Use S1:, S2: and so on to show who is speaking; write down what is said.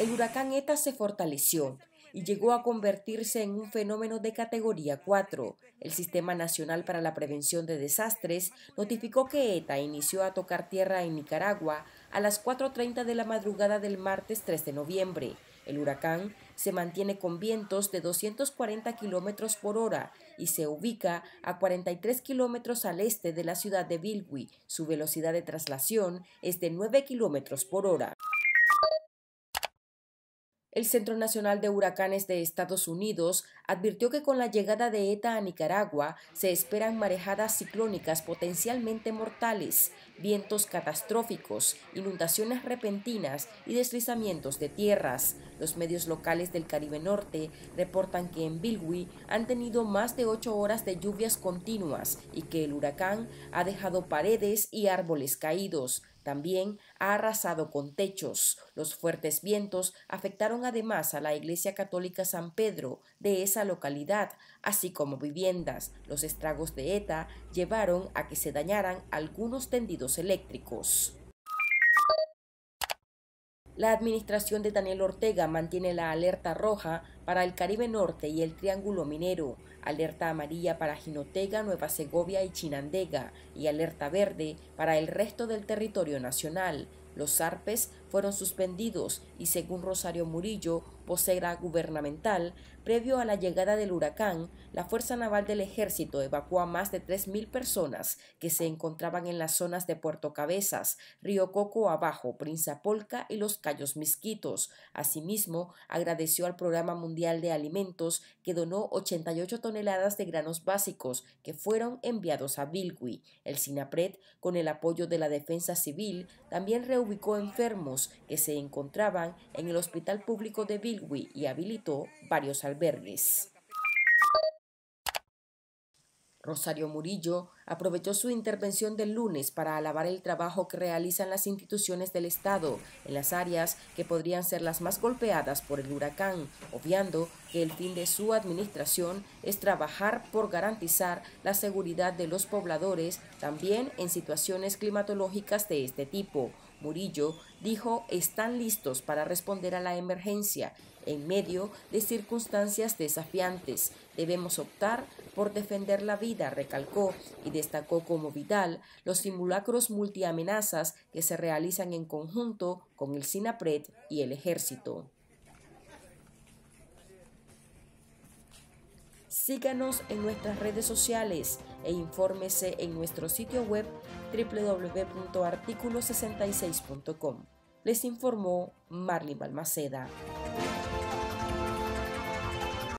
S1: El huracán ETA se fortaleció y llegó a convertirse en un fenómeno de categoría 4. El Sistema Nacional para la Prevención de Desastres notificó que ETA inició a tocar tierra en Nicaragua a las 4.30 de la madrugada del martes 3 de noviembre. El huracán se mantiene con vientos de 240 kilómetros por hora y se ubica a 43 kilómetros al este de la ciudad de Bilwi. Su velocidad de traslación es de 9 kilómetros por hora. El Centro Nacional de Huracanes de Estados Unidos advirtió que con la llegada de ETA a Nicaragua se esperan marejadas ciclónicas potencialmente mortales, vientos catastróficos, inundaciones repentinas y deslizamientos de tierras. Los medios locales del Caribe Norte reportan que en Bilwi han tenido más de ocho horas de lluvias continuas y que el huracán ha dejado paredes y árboles caídos. También ha arrasado con techos. Los fuertes vientos afectaron además a la Iglesia Católica San Pedro de esa localidad, así como viviendas. Los estragos de ETA llevaron a que se dañaran algunos tendidos eléctricos. La administración de Daniel Ortega mantiene la alerta roja para el Caribe Norte y el Triángulo Minero, alerta amarilla para Jinotega, Nueva Segovia y Chinandega y alerta verde para el resto del territorio nacional. Los ARPES fueron suspendidos y según Rosario Murillo, vocera gubernamental, previo a la llegada del huracán, la Fuerza Naval del Ejército evacuó a más de 3.000 personas que se encontraban en las zonas de Puerto Cabezas, Río Coco Abajo, Polca y los Cayos Misquitos. Asimismo, agradeció al Programa Mundial de Alimentos que donó 88 toneladas de granos básicos que fueron enviados a Bilwi. El SINAPRED, con el apoyo de la Defensa Civil, también reubicó enfermos que se encontraban en el Hospital Público de Bilwi y habilitó varios albergues. Rosario Murillo aprovechó su intervención del lunes para alabar el trabajo que realizan las instituciones del Estado en las áreas que podrían ser las más golpeadas por el huracán, obviando que el fin de su administración es trabajar por garantizar la seguridad de los pobladores también en situaciones climatológicas de este tipo. Murillo dijo están listos para responder a la emergencia en medio de circunstancias desafiantes. Debemos optar por defender la vida, recalcó, y destacó como vital los simulacros multiamenazas que se realizan en conjunto con el SINAPRED y el Ejército. Síganos en nuestras redes sociales e infórmese en nuestro sitio web www.articulo66.com. Les informó Marlene Balmaceda.